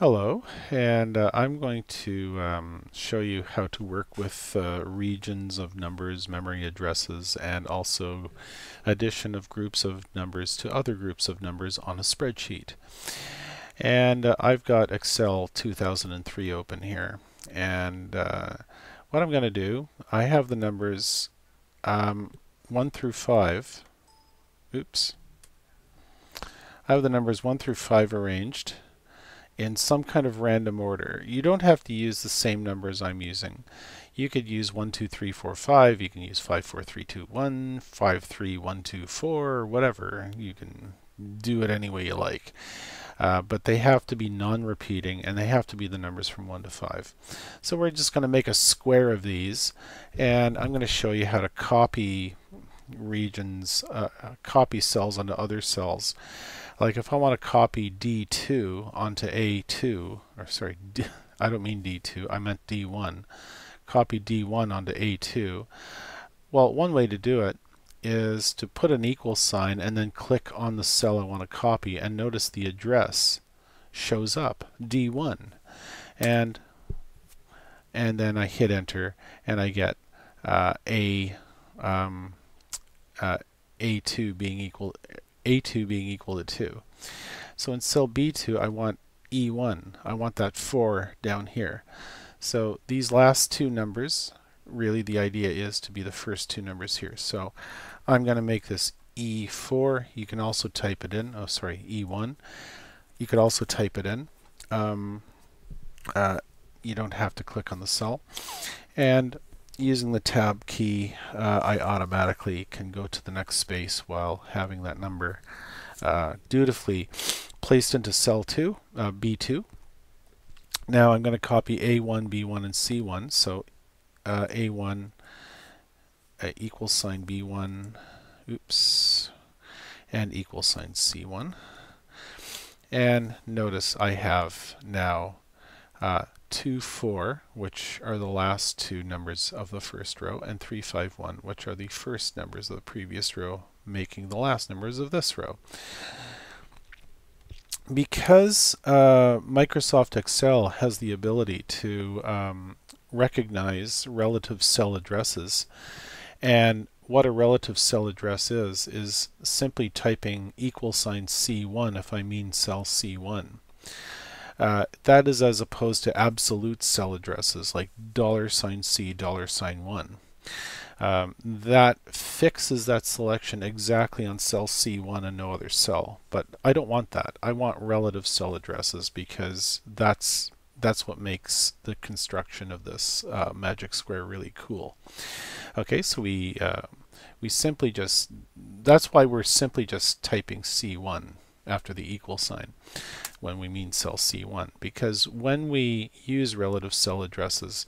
Hello, and uh, I'm going to um, show you how to work with uh, regions of numbers, memory addresses, and also addition of groups of numbers to other groups of numbers on a spreadsheet. And uh, I've got Excel 2003 open here. And uh, what I'm going to do, I have the numbers um, 1 through 5. Oops. I have the numbers 1 through 5 arranged in some kind of random order. You don't have to use the same numbers I'm using. You could use 1, 2, 3, 4, 5. You can use 5, 4, 3, 2, 1, 5, 3, 1, 2, 4, whatever. You can do it any way you like. Uh, but they have to be non-repeating and they have to be the numbers from 1 to 5. So we're just going to make a square of these and I'm going to show you how to copy regions, uh, copy cells onto other cells. Like if I want to copy D2 onto A2, or sorry, I don't mean D2, I meant D1. Copy D1 onto A2. Well, one way to do it is to put an equal sign and then click on the cell I want to copy and notice the address shows up, D1. And and then I hit enter and I get uh, A um, uh, A2 being equal a2 being equal to 2. So in cell B2 I want E1. I want that 4 down here. So these last two numbers, really the idea is to be the first two numbers here. So I'm going to make this E4. You can also type it in. Oh, sorry, E1. You could also type it in. Um, uh, you don't have to click on the cell. And using the tab key, uh, I automatically can go to the next space while having that number uh, dutifully placed into cell 2, uh, B2. Now I'm going to copy A1, B1, and C1. So uh, A1 uh, equal sign B1, oops, and equal sign C1. And notice I have now uh, 2, 4, which are the last two numbers of the first row, and 3, 5, 1, which are the first numbers of the previous row, making the last numbers of this row. Because uh, Microsoft Excel has the ability to um, recognize relative cell addresses, and what a relative cell address is, is simply typing equal sign C1 if I mean cell C1. Uh, that is as opposed to absolute cell addresses like dollar sign $C, dollar sign $1. Um, that fixes that selection exactly on cell C1 and no other cell. But I don't want that. I want relative cell addresses because that's that's what makes the construction of this uh, magic square really cool. Okay, so we uh, we simply just that's why we're simply just typing C1 after the equal sign when we mean cell C1 because when we use relative cell addresses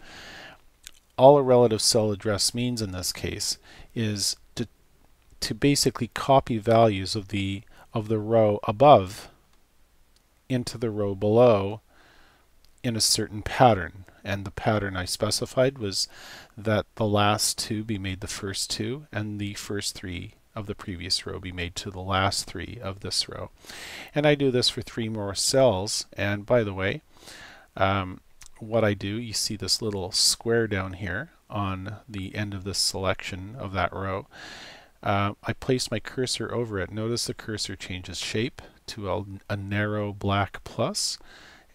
all a relative cell address means in this case is to to basically copy values of the of the row above into the row below in a certain pattern. And the pattern I specified was that the last two be made the first two and the first three of the previous row be made to the last three of this row. And I do this for three more cells. And by the way, um, what I do, you see this little square down here on the end of this selection of that row. Uh, I place my cursor over it. Notice the cursor changes shape to a, a narrow black plus,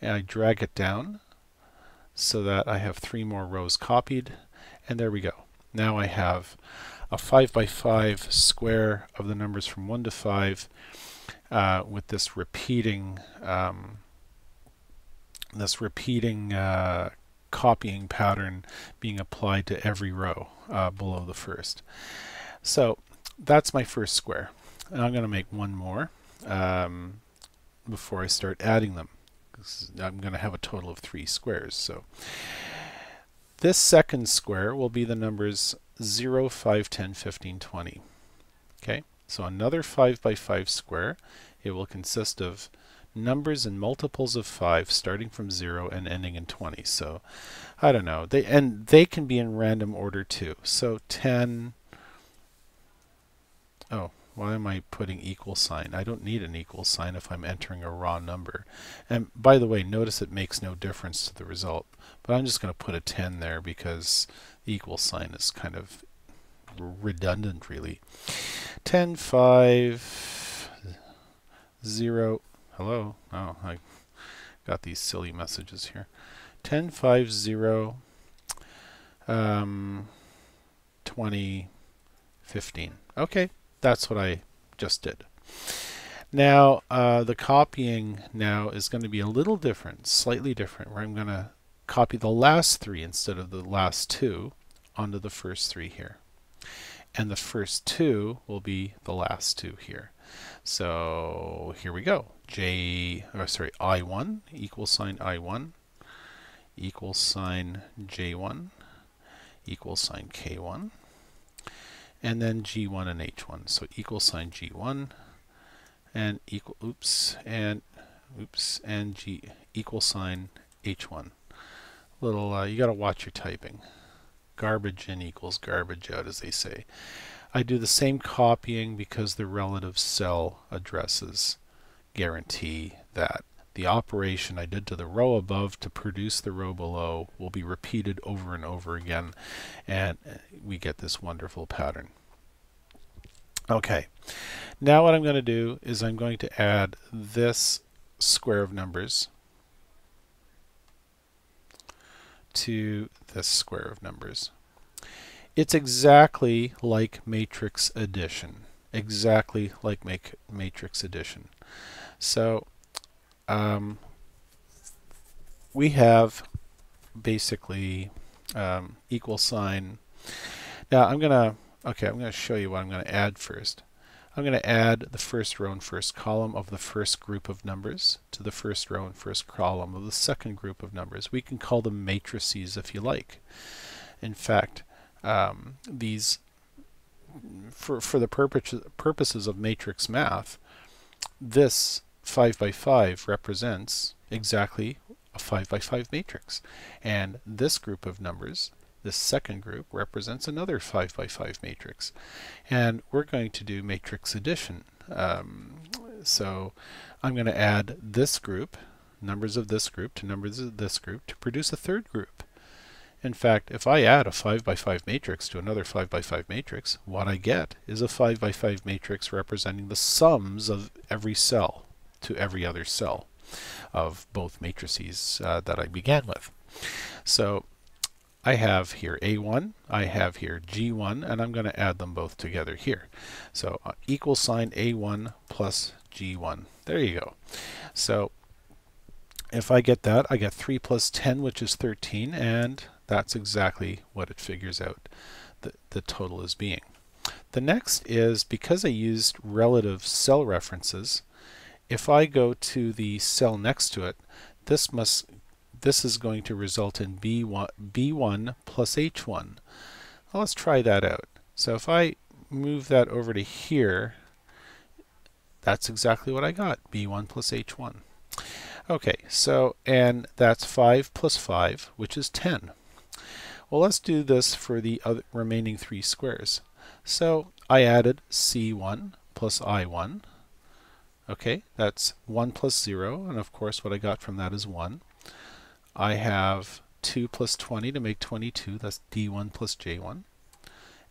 and I drag it down so that I have three more rows copied, and there we go. Now I have a 5 by 5 square of the numbers from 1 to 5 uh, with this repeating um, this repeating uh, copying pattern being applied to every row uh, below the first. So that's my first square. And I'm going to make one more um, before I start adding them. I'm going to have a total of three squares. So this second square will be the numbers 0, 5, 10, 15, 20. Okay, so another 5 by 5 square. It will consist of numbers in multiples of 5 starting from 0 and ending in 20. So I don't know. They and they can be in random order too. So 10 Oh, Why am I putting equal sign? I don't need an equal sign if I'm entering a raw number. And by the way, notice it makes no difference to the result. But I'm just going to put a 10 there because the equal sign is kind of redundant really. 10, 5, 0. Hello? Oh, I got these silly messages here. 10, 5, 0, um, 20, 15. Okay, that's what I just did. Now, uh, the copying now is going to be a little different, slightly different, where I'm going to copy the last three instead of the last two onto the first three here. And the first two will be the last two here. So here we go. J, or sorry, I1 equal sign I1 equal sign J1 equal sign K1 and then G1 and H1. So equal sign G1 and equal oops and oops and G equal sign H1. Little uh, you got to watch your typing. Garbage in equals garbage out, as they say. I do the same copying because the relative cell addresses guarantee that the operation I did to the row above to produce the row below will be repeated over and over again and uh, we get this wonderful pattern. Okay, now what I'm going to do is I'm going to add this square of numbers to this square of numbers. It's exactly like matrix addition. Exactly like make matrix addition. So um, we have basically um, equal sign. Now I'm gonna okay I'm gonna show you what I'm gonna add first. I'm going to add the first row and first column of the first group of numbers to the first row and first column of the second group of numbers. We can call them matrices if you like. In fact, um, these for, for the purpose, purposes of matrix math, this 5 by 5 represents exactly a 5 by 5 matrix. And this group of numbers, this second group, represents another 5 by 5 matrix. And we're going to do matrix addition. Um, so I'm going to add this group, numbers of this group, to numbers of this group to produce a third group. In fact, if I add a 5 by 5 matrix to another 5 by 5 matrix, what I get is a 5 by 5 matrix representing the sums of every cell to every other cell of both matrices uh, that I began with. So I have here A1, I have here G1, and I'm going to add them both together here. So uh, equal sign A1 plus G1. There you go. So if I get that, I get 3 plus 10, which is 13, and that's exactly what it figures out the, the total is being. The next is because I used relative cell references, if I go to the cell next to it, this must this is going to result in B1, B1 plus H1. Well, let's try that out. So if I move that over to here, that's exactly what I got, B1 plus H1. Okay, so, and that's 5 plus 5, which is 10. Well, let's do this for the other remaining three squares. So I added C1 plus I1 Okay, that's 1 plus 0, and of course what I got from that is 1. I have 2 plus 20 to make 22, that's D1 plus J1.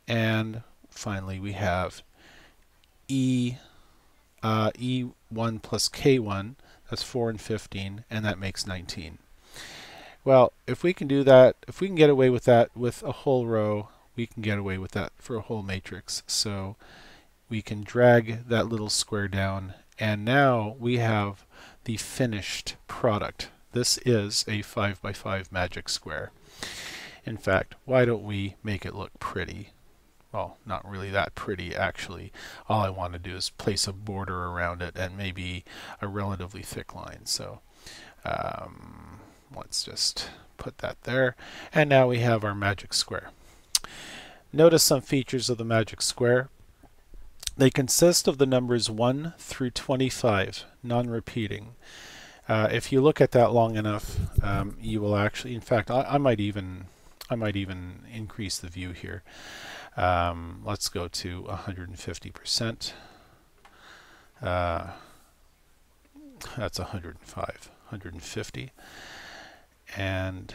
And finally we have E, uh, E1 plus K1, that's 4 and 15, and that makes 19. Well, if we can do that, if we can get away with that with a whole row, we can get away with that for a whole matrix. So we can drag that little square down and now we have the finished product. This is a 5 by 5 magic square. In fact, why don't we make it look pretty? Well, not really that pretty actually. All I want to do is place a border around it and maybe a relatively thick line. So um, let's just put that there. And now we have our magic square. Notice some features of the magic square. They consist of the numbers 1 through 25, non-repeating. Uh, if you look at that long enough, um, you will actually, in fact, I, I, might even, I might even increase the view here. Um, let's go to 150%. uh, that's 105, 150. And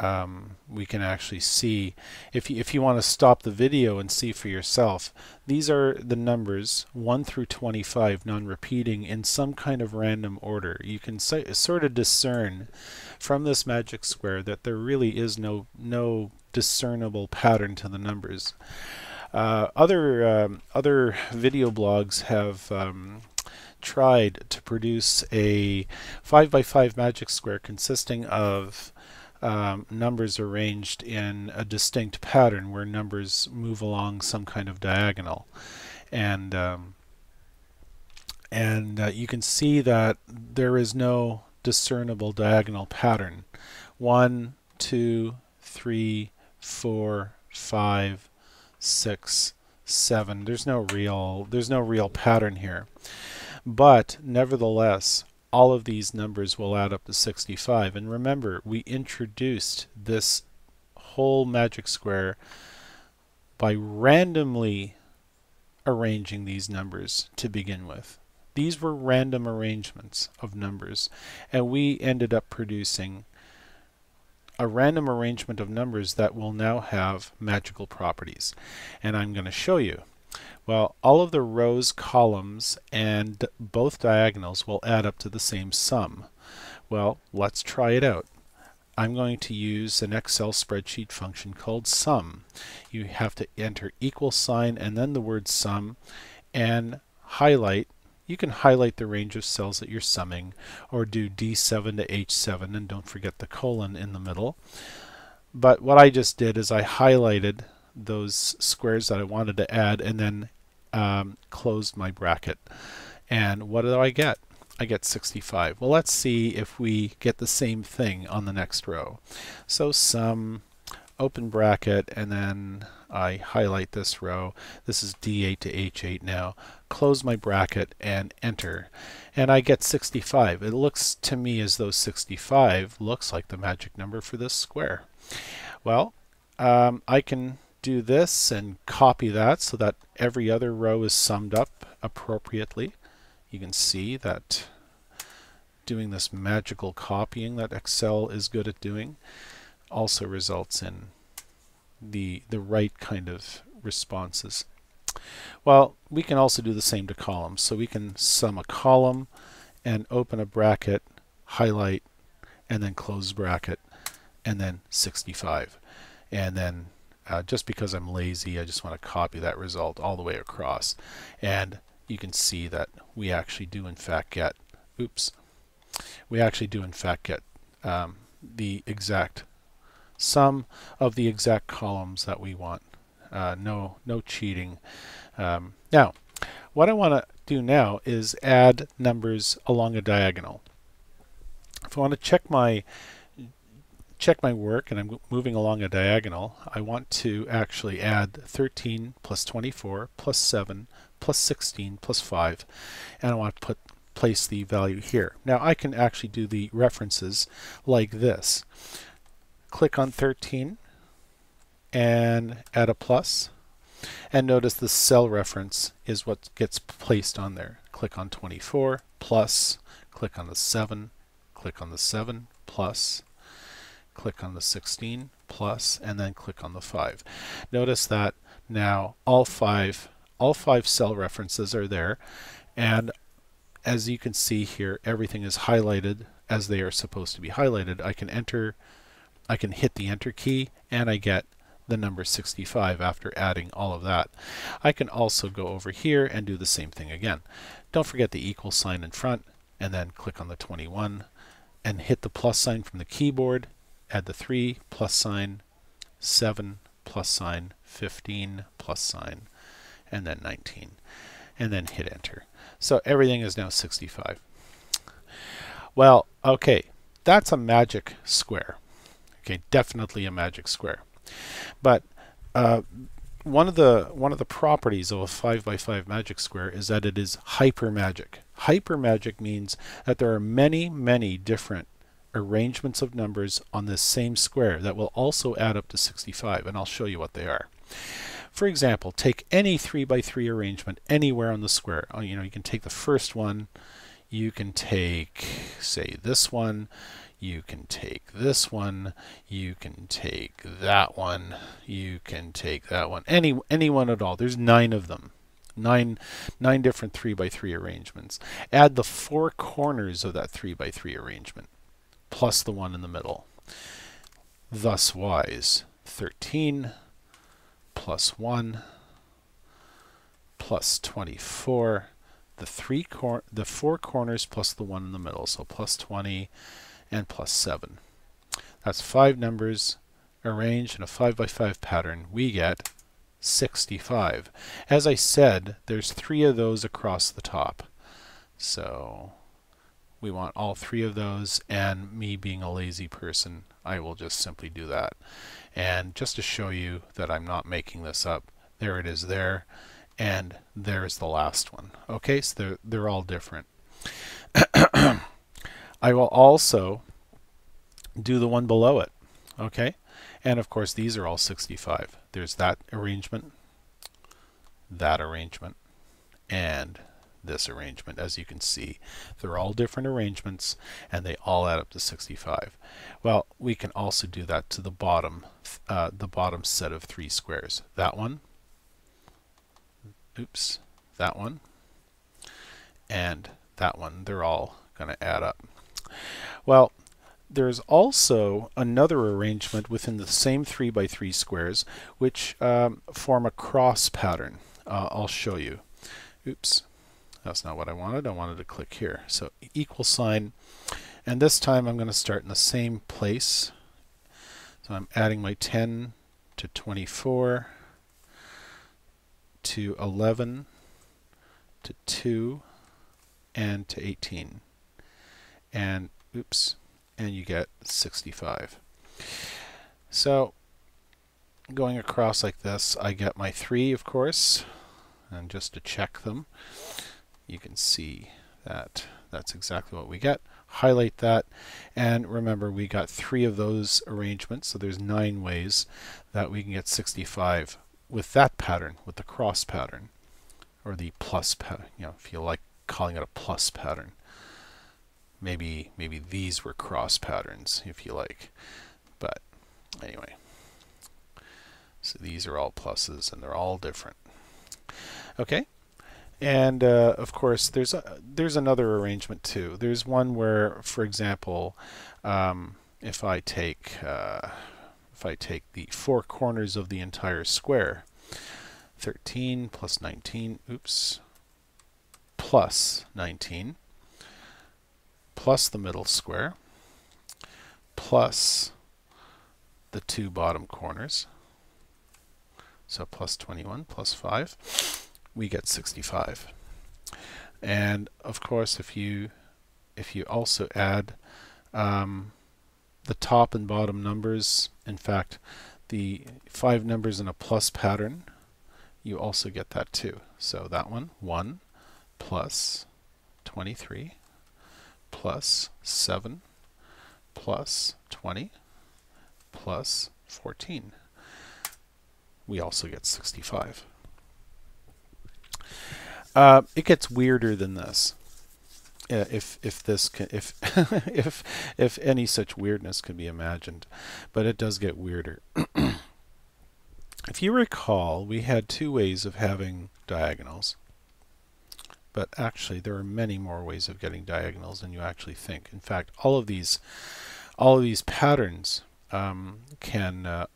um, we can actually see. If you, if you want to stop the video and see for yourself these are the numbers 1 through 25 non-repeating in some kind of random order. You can sort of discern from this magic square that there really is no no discernible pattern to the numbers. Uh, other um, other video blogs have um, tried to produce a 5 by 5 magic square consisting of um, numbers arranged in a distinct pattern where numbers move along some kind of diagonal. And um, and uh, you can see that there is no discernible diagonal pattern. One two three four five six seven. There's no real there's no real pattern here. But nevertheless all of these numbers will add up to 65. And remember, we introduced this whole magic square by randomly arranging these numbers to begin with. These were random arrangements of numbers, and we ended up producing a random arrangement of numbers that will now have magical properties. And I'm going to show you. Well, all of the rows, columns, and both diagonals will add up to the same sum. Well, let's try it out. I'm going to use an Excel spreadsheet function called sum. You have to enter equal sign and then the word sum and highlight. You can highlight the range of cells that you're summing or do D7 to H7 and don't forget the colon in the middle. But what I just did is I highlighted those squares that I wanted to add and then um, closed my bracket. And what do I get? I get 65. Well, let's see if we get the same thing on the next row. So sum, open bracket, and then I highlight this row. This is D8 to H8 now. Close my bracket and enter. And I get 65. It looks to me as though 65 looks like the magic number for this square. Well, um, I can do this and copy that so that every other row is summed up appropriately. You can see that doing this magical copying that Excel is good at doing also results in the the right kind of responses. Well, we can also do the same to columns. So we can sum a column and open a bracket, highlight, and then close bracket, and then 65. And then uh, just because I'm lazy, I just want to copy that result all the way across. And you can see that we actually do in fact get, oops, we actually do in fact get um, the exact sum of the exact columns that we want. Uh, no, no cheating. Um, now, what I want to do now is add numbers along a diagonal. If I want to check my check my work and I'm moving along a diagonal, I want to actually add 13 plus 24 plus 7 plus 16 plus 5 and I want to put place the value here. Now I can actually do the references like this. Click on 13 and add a plus and notice the cell reference is what gets placed on there. Click on 24 plus, click on the 7, click on the 7 plus, click on the 16 plus, and then click on the 5. Notice that now all five all five cell references are there and as you can see here everything is highlighted as they are supposed to be highlighted. I can enter I can hit the enter key and I get the number 65 after adding all of that. I can also go over here and do the same thing again. Don't forget the equal sign in front and then click on the 21 and hit the plus sign from the keyboard add the 3 plus sign, 7 plus sign, 15 plus sign, and then 19. And then hit enter. So everything is now 65. Well, okay, that's a magic square. Okay, definitely a magic square. But uh, one of the one of the properties of a 5 by 5 magic square is that it is hyper magic. Hyper magic means that there are many, many different arrangements of numbers on this same square that will also add up to 65 and I'll show you what they are. for example, take any 3 by 3 arrangement anywhere on the square. Uh, you know, you can take the first one, you can take, say, this one, you can take this one, you can take that one, you can take that one, any any one at all. There's nine of them. Nine, nine different 3 by 3 arrangements. Add the four corners of that 3 by 3 arrangement, plus the one in the middle. Thus wise, 13 plus 1 plus 24 the three cor the four corners plus the one in the middle. So plus 20 and plus 7 that's five numbers arranged in a 5 by 5 pattern. We get 65 as I said there's three of those across the top. So we want all three of those and me being a lazy person I will just simply do that and just to show you that I'm not making this up there it is there and there's the last one. Okay, so they're, they're all different. I will also do the one below it. Okay, and of course these are all 65. There's that arrangement, that arrangement, and this arrangement. As you can see, they're all different arrangements and they all add up to 65. Well, we can also do that to the bottom, uh, the bottom set of three squares. That one, oops, that one, and that one. They're all going to add up. Well, there's also another arrangement within the same 3 by 3 squares which um, form a cross pattern. Uh, I'll show you. Oops, that's not what I wanted. I wanted to click here. So equal sign, and this time I'm going to start in the same place. So I'm adding my 10 to 24 to 11 to 2 and to 18 and oops and you get 65 so going across like this I get my 3 of course and just to check them you can see that that's exactly what we get highlight that and remember we got three of those arrangements so there's nine ways that we can get 65 with that pattern, with the cross pattern, or the plus pattern, you know, if you like calling it a plus pattern. Maybe maybe these were cross patterns, if you like. But anyway, so these are all pluses, and they're all different. Okay, and uh, of course there's a, there's another arrangement too. There's one where, for example, um, if I take uh, if I take the four corners of the entire square, 13 plus 19, oops, plus 19, plus the middle square, plus the two bottom corners, so plus 21 plus 5, we get 65. And of course, if you if you also add um, the top and bottom numbers. In fact, the five numbers in a plus pattern, you also get that too. So that one, 1 plus 23 plus 7 plus 20 plus 14. We also get 65. Uh, it gets weirder than this if if this can, if if if any such weirdness can be imagined, but it does get weirder. if you recall, we had two ways of having diagonals, but actually there are many more ways of getting diagonals than you actually think. In fact, all of these all of these patterns um, can, uh,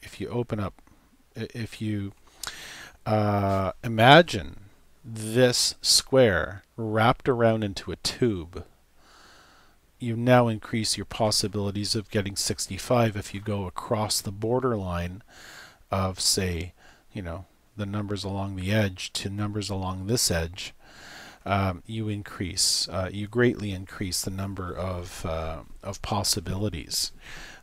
if you open up, if you uh, imagine this square wrapped around into a tube, you now increase your possibilities of getting 65 if you go across the borderline of, say, you know, the numbers along the edge to numbers along this edge. Um, you increase, uh, you greatly increase the number of, uh, of possibilities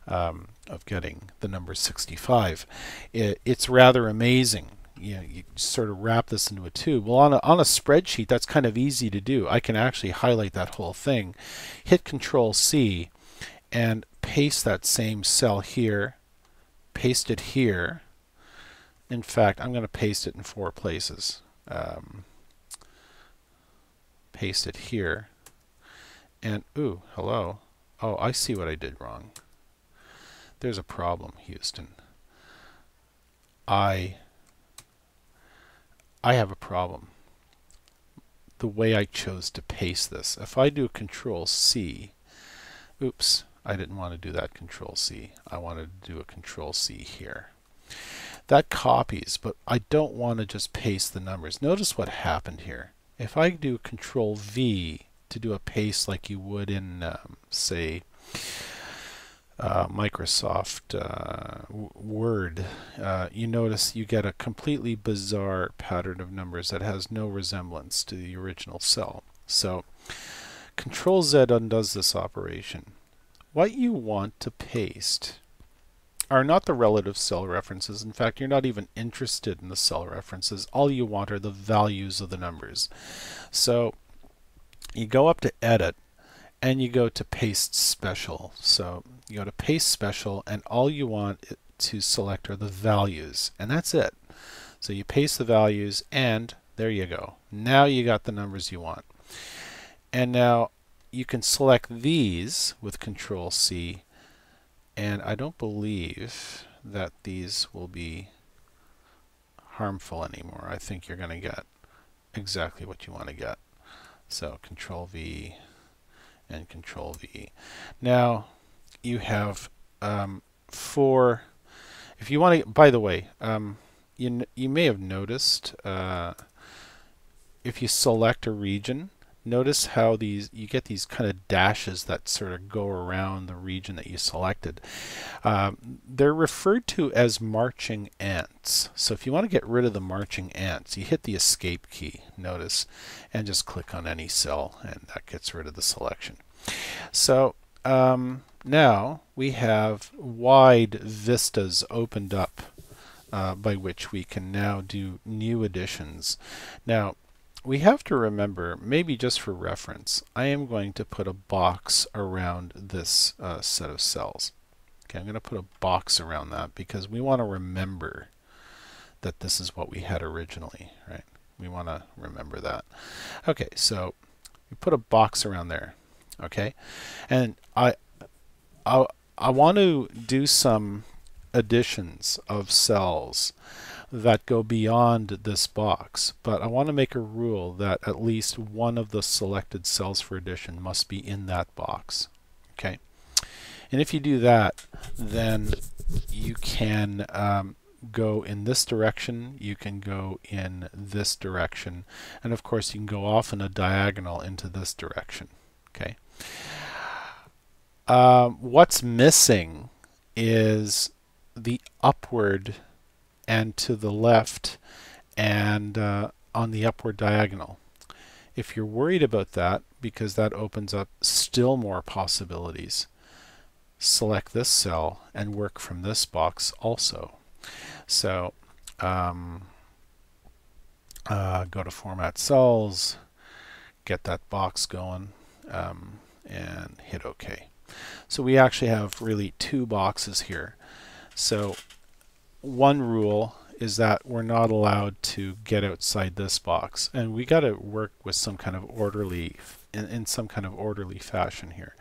um, of getting the number 65. It, it's rather amazing you know, you sort of wrap this into a tube. Well, on a, on a spreadsheet, that's kind of easy to do. I can actually highlight that whole thing, hit Control C, and paste that same cell here, paste it here, in fact, I'm going to paste it in four places. Um, paste it here. And, ooh, hello. Oh, I see what I did wrong. There's a problem, Houston. I I have a problem. The way I chose to paste this. If I do Control C, oops, I didn't want to do that Control C. I wanted to do a Control C here. That copies, but I don't want to just paste the numbers. Notice what happened here. If I do Control V to do a paste like you would in, um, say, uh, Microsoft uh, Word, uh, you notice you get a completely bizarre pattern of numbers that has no resemblance to the original cell. So Control Z undoes this operation. What you want to paste are not the relative cell references. In fact, you're not even interested in the cell references. All you want are the values of the numbers. So you go up to Edit and you go to Paste Special. So you go to Paste Special and all you want to select are the values and that's it. So you paste the values and there you go. Now you got the numbers you want. And now you can select these with Control C and I don't believe that these will be harmful anymore. I think you're going to get exactly what you want to get. So Control V and Control V. Now you have um, four. If you want to, by the way, um, you you may have noticed uh, if you select a region, notice how these you get these kind of dashes that sort of go around the region that you selected. Um, they're referred to as marching ants. So if you want to get rid of the marching ants, you hit the escape key, notice, and just click on any cell and that gets rid of the selection. So um, now we have wide vistas opened up uh, by which we can now do new additions. Now we have to remember, maybe just for reference, I am going to put a box around this uh, set of cells. Okay, I'm going to put a box around that because we want to remember that this is what we had originally, right? We want to remember that. Okay, so we put a box around there, okay? And I, I, want to do some additions of cells that go beyond this box, but I want to make a rule that at least one of the selected cells for addition must be in that box. Okay, and if you do that, then you can um, go in this direction, you can go in this direction, and of course you can go off in a diagonal into this direction. Okay. Um, what's missing is the upward and to the left and uh, on the upward diagonal. If you're worried about that, because that opens up still more possibilities, select this cell and work from this box also. So um, uh, go to Format Cells, get that box going, um, and hit OK. So we actually have really two boxes here. So one rule is that we're not allowed to get outside this box and we got to work with some kind of orderly in, in some kind of orderly fashion here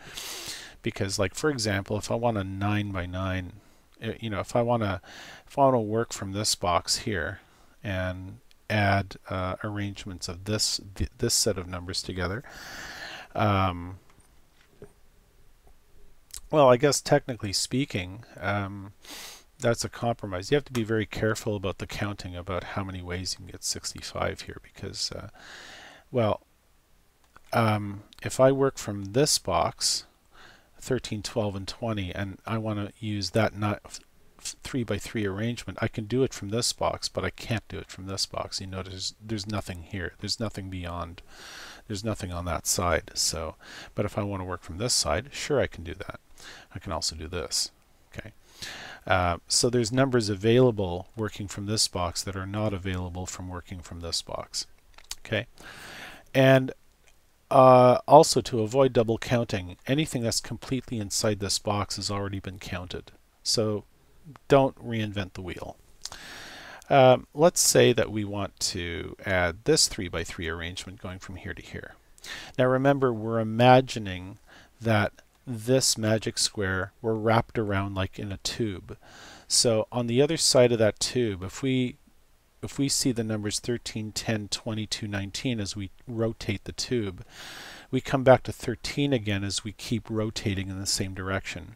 because like for example if I want a 9 by 9 eh, you know if I want to if I want to work from this box here and add uh, arrangements of this th this set of numbers together um, well I guess technically speaking um, that's a compromise. You have to be very careful about the counting about how many ways you can get 65 here because, uh, well, um, if I work from this box, 13, 12, and 20, and I want to use that not 3 by 3 arrangement, I can do it from this box, but I can't do it from this box. You notice there's nothing here. There's nothing beyond. There's nothing on that side. So, But if I want to work from this side, sure I can do that. I can also do this. Okay. Uh, so there's numbers available working from this box that are not available from working from this box. Okay, and uh, also to avoid double counting, anything that's completely inside this box has already been counted. So don't reinvent the wheel. Um, let's say that we want to add this 3 by 3 arrangement going from here to here. Now remember, we're imagining that this magic square were wrapped around like in a tube. So on the other side of that tube, if we if we see the numbers 13, 10, 22, 19 as we rotate the tube, we come back to 13 again as we keep rotating in the same direction.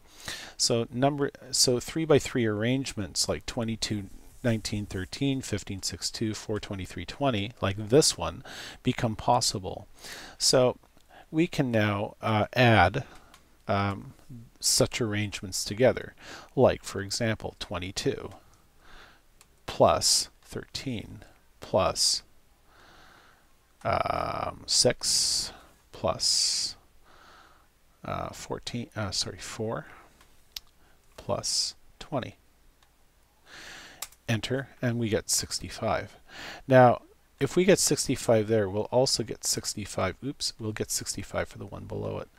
So number so 3 by 3 arrangements like 22, 19, 13, 15, 6, 2, 4, 23, 20, like this one, become possible. So we can now uh, add um, such arrangements together, like for example 22 plus 13 plus um, 6 plus, uh, 14 uh, sorry 4 plus 20 enter and we get 65 now if we get 65 there we'll also get 65 oops we'll get 65 for the one below it.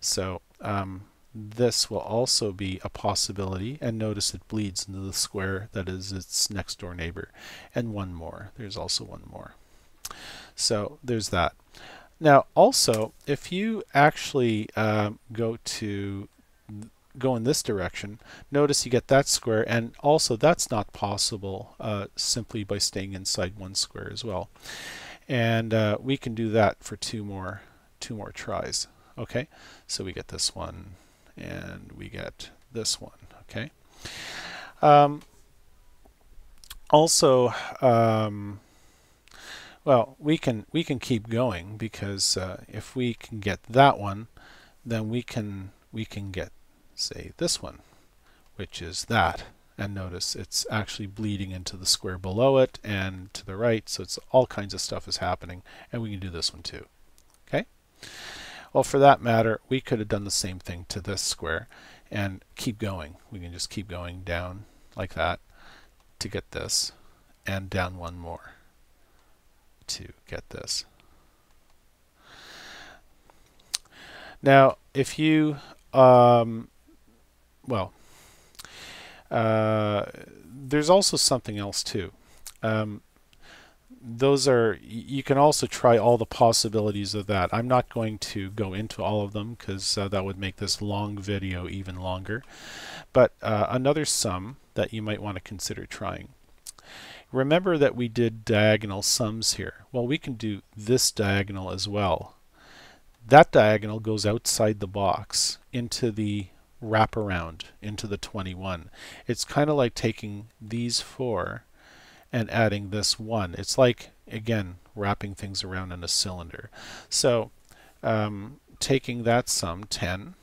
So um, this will also be a possibility and notice it bleeds into the square that is its next door neighbor. And one more there's also one more. So there's that. Now also if you actually um, go to go in this direction notice you get that square and also that's not possible uh, simply by staying inside one square as well. And uh, we can do that for two more two more tries okay? So we get this one and we get this one okay? Um, also um, well we can we can keep going because uh, if we can get that one then we can we can get say this one which is that and notice it's actually bleeding into the square below it and to the right so it's all kinds of stuff is happening and we can do this one too okay well, for that matter, we could have done the same thing to this square and keep going. We can just keep going down like that to get this and down one more to get this. Now, if you, um, well, uh, there's also something else too. Um, those are you can also try all the possibilities of that. I'm not going to go into all of them because uh, that would make this long video even longer. But uh, another sum that you might want to consider trying. Remember that we did diagonal sums here. Well, we can do this diagonal as well. That diagonal goes outside the box into the wraparound, into the 21. It's kind of like taking these four and adding this 1. It's like, again, wrapping things around in a cylinder. So um, taking that sum, 10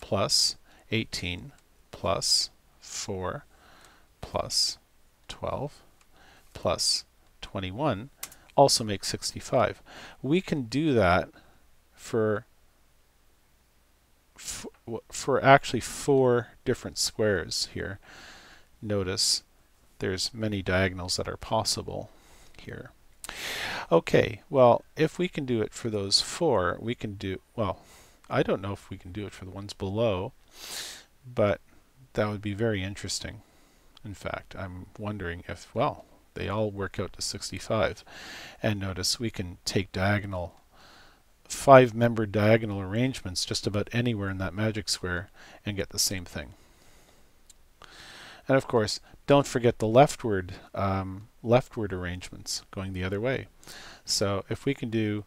plus 18 plus 4 plus 12 plus 21 also makes 65. We can do that for for actually four different squares here. Notice there's many diagonals that are possible here. Okay, well, if we can do it for those four, we can do, well, I don't know if we can do it for the ones below, but that would be very interesting. In fact, I'm wondering if, well, they all work out to 65. And notice we can take diagonal, five member diagonal arrangements just about anywhere in that magic square and get the same thing. And of course, don't forget the leftward um, leftward arrangements going the other way. So if we can do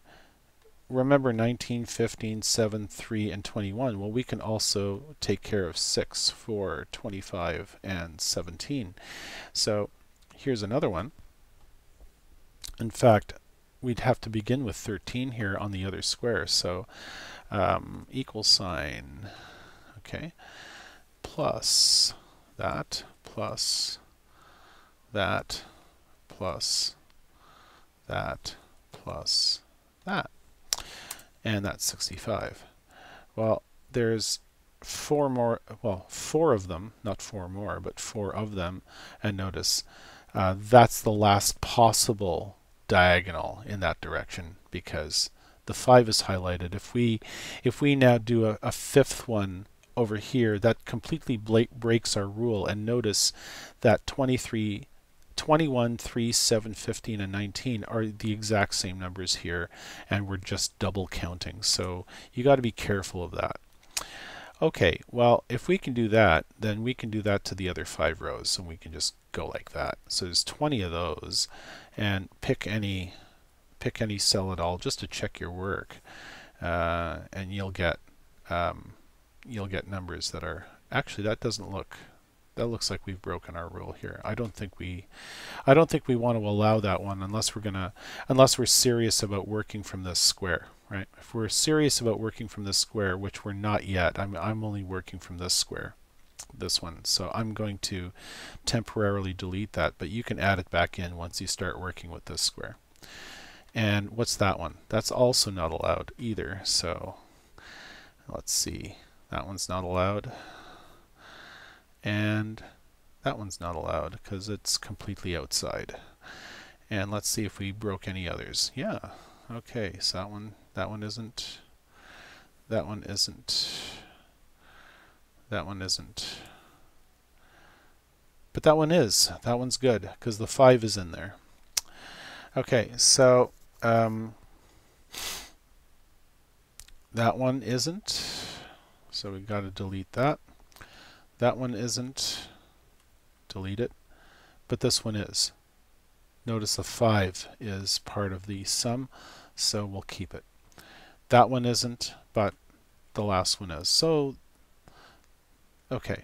remember 19, 15, 7, 3, and 21, well we can also take care of 6, 4, 25, and 17. So here's another one. In fact, we'd have to begin with 13 here on the other square. So um, equal sign, okay, plus that plus that plus that plus that. And that's 65. Well, there's four more, well, four of them, not four more, but four of them. And notice uh, that's the last possible diagonal in that direction because the 5 is highlighted. If we if we now do a, a fifth one over here, that completely breaks our rule. And notice that 23 21, 3, 7, 15, and 19 are the exact same numbers here, and we're just double counting. So you got to be careful of that. Okay, well, if we can do that, then we can do that to the other five rows, and we can just go like that. So there's 20 of those, and pick any pick any cell at all just to check your work, uh, and you'll get um, you'll get numbers that are actually that doesn't look that looks like we've broken our rule here. I don't think we I don't think we want to allow that one unless we're gonna unless we're serious about working from this square right? If we're serious about working from this square which we're not yet I'm, I'm only working from this square this one. So I'm going to temporarily delete that but you can add it back in once you start working with this square. And what's that one? That's also not allowed either. So let's see. That one's not allowed. And that one's not allowed because it's completely outside. And let's see if we broke any others. Yeah. Okay. So that one that one isn't that one isn't that one isn't. But that one is that one's good because the 5 is in there. Okay so um, that one isn't so we've got to delete that. That one isn't delete it but this one is. Notice the 5 is part of the sum so we'll keep it that one isn't but the last one is so okay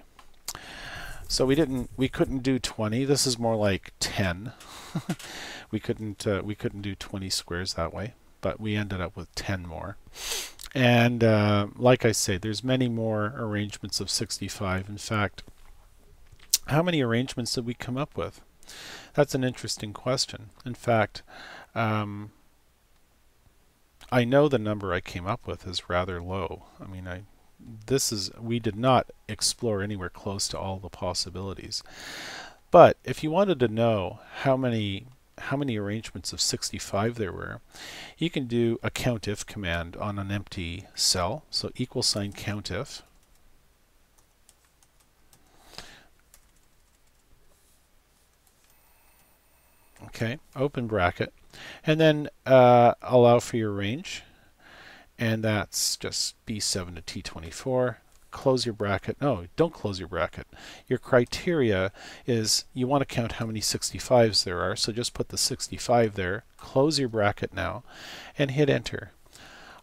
so we didn't we couldn't do 20 this is more like 10 we couldn't uh, we couldn't do 20 squares that way but we ended up with 10 more and uh, like I say, there's many more arrangements of 65. In fact, how many arrangements did we come up with? That's an interesting question. In fact, um, I know the number I came up with is rather low. I mean, I this is we did not explore anywhere close to all the possibilities. But if you wanted to know how many how many arrangements of 65 there were, you can do a countif command on an empty cell. So equal sign countif. Okay, open bracket. And then uh, allow for your range. And that's just B7 to T24 close your bracket. No, don't close your bracket. Your criteria is you want to count how many 65s there are, so just put the 65 there, close your bracket now, and hit enter.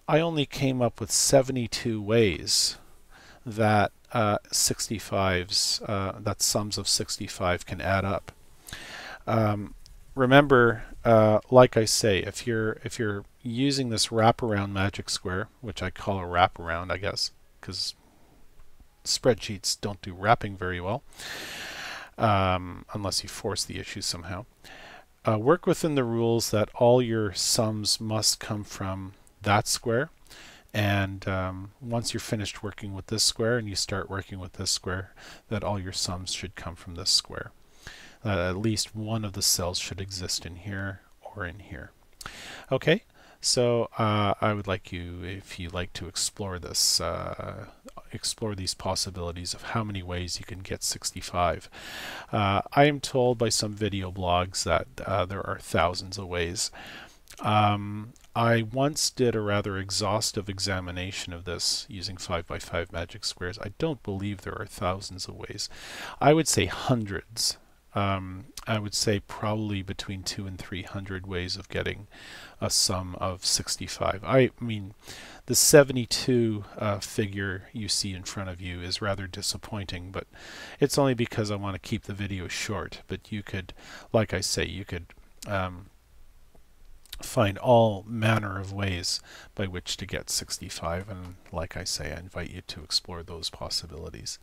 I only came up with 72 ways that uh, 65s, uh, that sums of 65 can add up. Um, remember, uh, like I say, if you're if you're using this wraparound magic square, which I call a wraparound, I guess, because spreadsheets don't do wrapping very well um, unless you force the issue somehow. Uh, work within the rules that all your sums must come from that square and um, once you're finished working with this square and you start working with this square that all your sums should come from this square. Uh, at least one of the cells should exist in here or in here. Okay, so uh, I would like you, if you like to explore this, uh, explore these possibilities of how many ways you can get 65. Uh, I am told by some video blogs that uh, there are thousands of ways. Um, I once did a rather exhaustive examination of this using 5x5 magic squares. I don't believe there are thousands of ways. I would say hundreds um, I would say probably between two and three hundred ways of getting a sum of 65. I mean, the 72 uh, figure you see in front of you is rather disappointing, but it's only because I want to keep the video short. But you could, like I say, you could um, find all manner of ways by which to get 65, and like I say, I invite you to explore those possibilities.